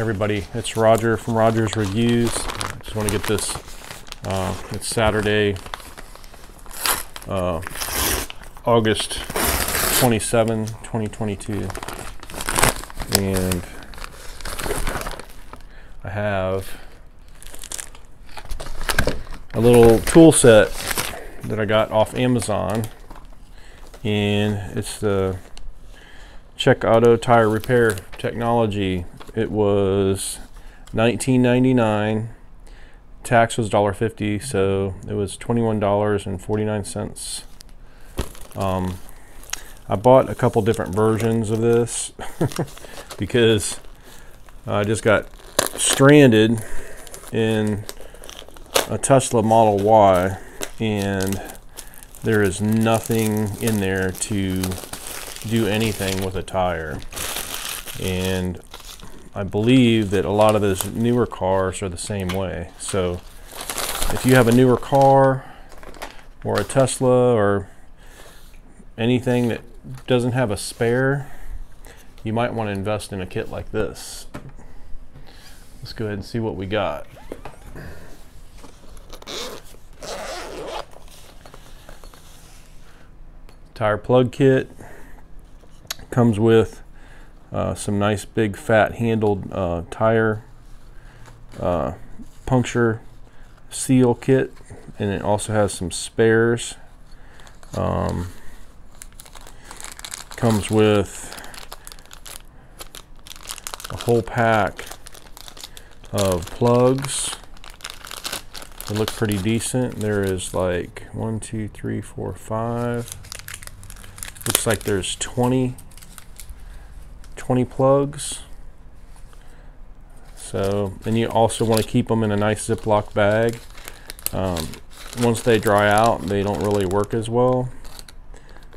everybody, it's Roger from Rogers Reviews. I just want to get this. Uh, it's Saturday, uh, August 27, 2022, and I have a little tool set that I got off Amazon, and it's the CKAuto Tire Repair Technology. It was 19.99. Tax was $1.50, so it was $21.49. Um, I bought a couple different versions of this because I just got stranded in a Tesla Model Y and there is nothing in there to do anything with a tire. And I believe that a lot of those newer cars are the same way. So if you have a newer car or a Tesla or anything that doesn't have a spare, you might want to invest in a kit like this. Let's go ahead and see what we got. Tire plug kit, comes with uh, some nice big fat handled uh, tire uh, puncture seal kit and it also has some spares. Um, comes with a whole pack of plugs. They look pretty decent. There is like one two three four five. Looks like there's 20 20 plugs. So, and you also want to keep them in a nice Ziploc bag. Um, once they dry out, they don't really work as well.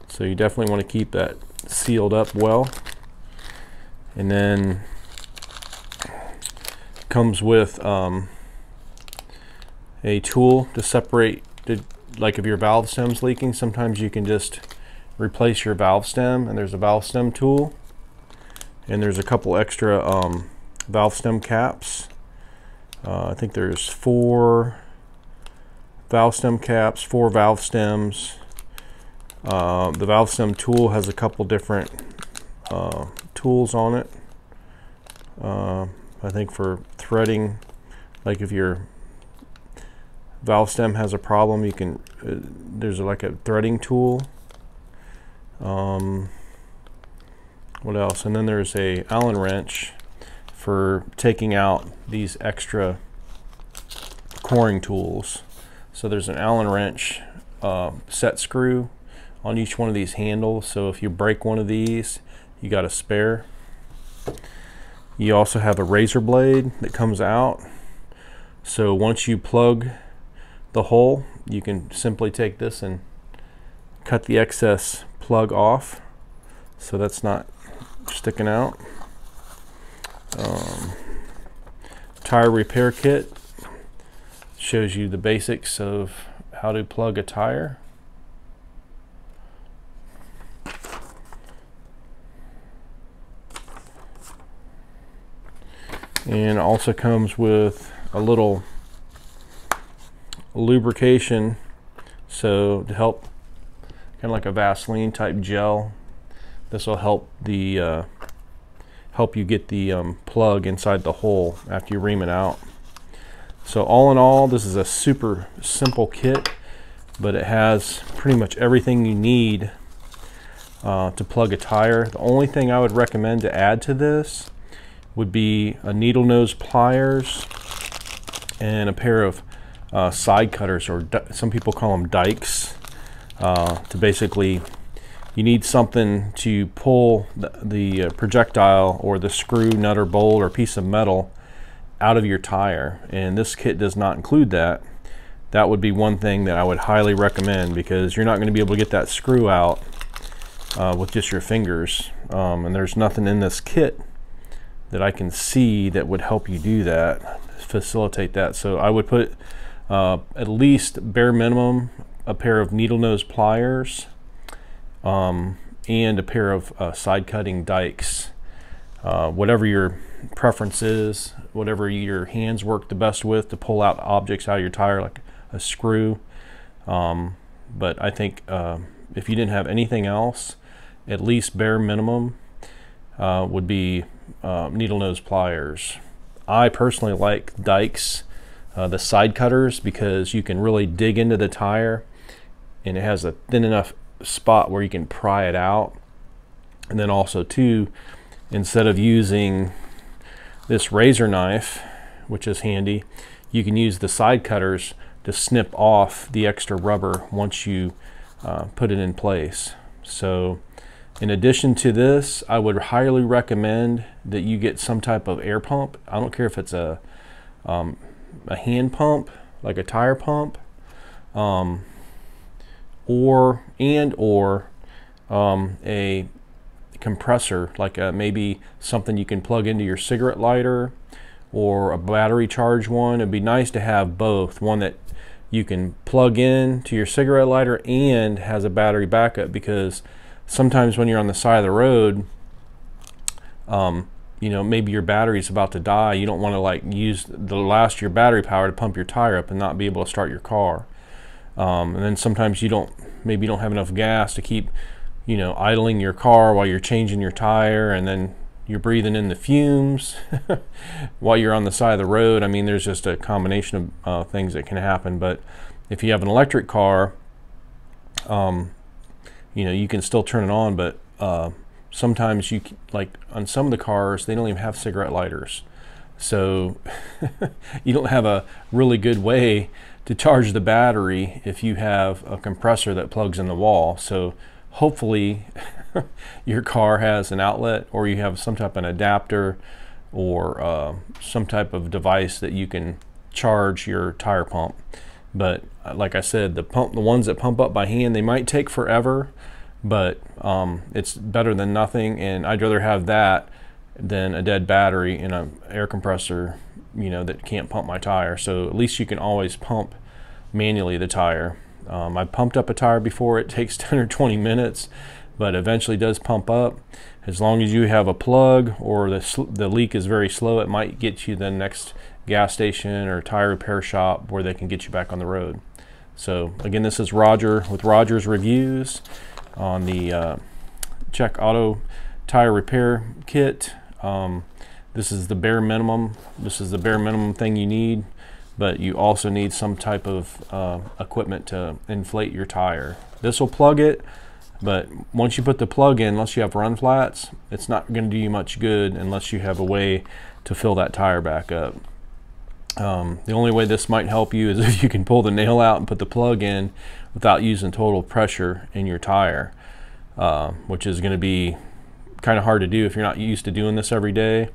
So you definitely want to keep that sealed up well. And then comes with um, a tool to separate, the, like if your valve stem's leaking, sometimes you can just replace your valve stem and there's a valve stem tool and there's a couple extra um, valve stem caps. Uh, I think there's four valve stem caps, four valve stems. Uh, the valve stem tool has a couple different uh, tools on it. Uh, I think for threading, like if your valve stem has a problem, you can, uh, there's like a threading tool. Um, what else? And then there's a Allen wrench for taking out these extra coring tools. So there's an Allen wrench uh, set screw on each one of these handles. So if you break one of these, you got a spare. You also have a razor blade that comes out. So once you plug the hole, you can simply take this and cut the excess plug off. So that's not sticking out. Um, tire repair kit shows you the basics of how to plug a tire. And also comes with a little lubrication so to help kind of like a Vaseline type gel this will help the uh, help you get the um, plug inside the hole after you ream it out. So all in all, this is a super simple kit, but it has pretty much everything you need uh, to plug a tire. The only thing I would recommend to add to this would be a needle nose pliers and a pair of uh, side cutters, or some people call them dikes, uh, to basically you need something to pull the, the uh, projectile or the screw, nut, or bolt or piece of metal out of your tire. And this kit does not include that. That would be one thing that I would highly recommend because you're not going to be able to get that screw out uh, with just your fingers. Um, and there's nothing in this kit that I can see that would help you do that, facilitate that. So I would put uh, at least bare minimum a pair of needle nose pliers um, and a pair of uh, side cutting dikes uh, whatever your preference is, whatever your hands work the best with to pull out objects out of your tire, like a screw. Um, but I think uh, if you didn't have anything else, at least bare minimum uh, would be uh, needle nose pliers. I personally like dikes, uh, the side cutters, because you can really dig into the tire and it has a thin enough spot where you can pry it out. And then also too, instead of using this razor knife, which is handy, you can use the side cutters to snip off the extra rubber once you uh, put it in place. So in addition to this, I would highly recommend that you get some type of air pump. I don't care if it's a, um, a hand pump, like a tire pump, um, or and or um, a compressor, like a, maybe something you can plug into your cigarette lighter or a battery charge one. It'd be nice to have both, one that you can plug in to your cigarette lighter and has a battery backup because sometimes when you're on the side of the road, um, you know, maybe your battery's about to die. You don't want to like use the last of your battery power to pump your tire up and not be able to start your car. Um, and then sometimes you don't, maybe you don't have enough gas to keep, you know, idling your car while you're changing your tire and then you're breathing in the fumes while you're on the side of the road. I mean, there's just a combination of uh, things that can happen. But if you have an electric car, um, you know, you can still turn it on, but uh, sometimes you like on some of the cars they don't even have cigarette lighters so you don't have a really good way to charge the battery if you have a compressor that plugs in the wall. So hopefully your car has an outlet or you have some type of an adapter or uh, some type of device that you can charge your tire pump. But uh, like I said the pump the ones that pump up by hand they might take forever but um, it's better than nothing. And I'd rather have that than a dead battery in an air compressor you know that can't pump my tire. So at least you can always pump manually the tire. Um, I pumped up a tire before. It takes 10 or 20 minutes but eventually does pump up. As long as you have a plug or the, the leak is very slow it might get you the next gas station or tire repair shop where they can get you back on the road. So again this is Roger with Rogers Reviews on the uh, CKAuto Tire Repair Kit. Um, this is the bare minimum. This is the bare minimum thing you need, but you also need some type of uh, equipment to inflate your tire. This will plug it, but once you put the plug in, unless you have run flats, it's not going to do you much good unless you have a way to fill that tire back up. Um, the only way this might help you is if you can pull the nail out and put the plug in without using total pressure in your tire, uh, which is going to be kind of hard to do if you're not used to doing this every day.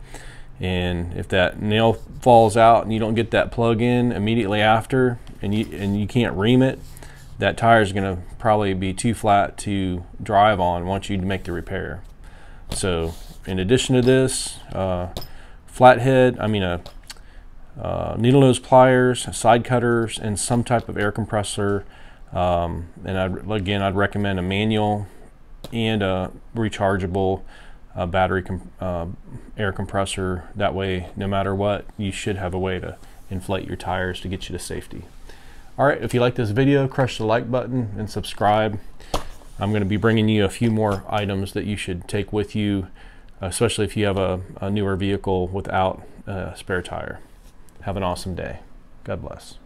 And if that nail falls out and you don't get that plug in immediately after and you, and you can't ream it, that tire is going to probably be too flat to drive on once you make the repair. So in addition to this, uh, flathead, I mean a uh, needle nose pliers, side cutters, and some type of air compressor. Um, and I'd, again, I'd recommend a manual and a rechargeable uh, battery com uh, air compressor. That way, no matter what, you should have a way to inflate your tires to get you to safety. All right, if you like this video, crush the like button and subscribe. I'm going to be bringing you a few more items that you should take with you, especially if you have a, a newer vehicle without a spare tire. Have an awesome day. God bless.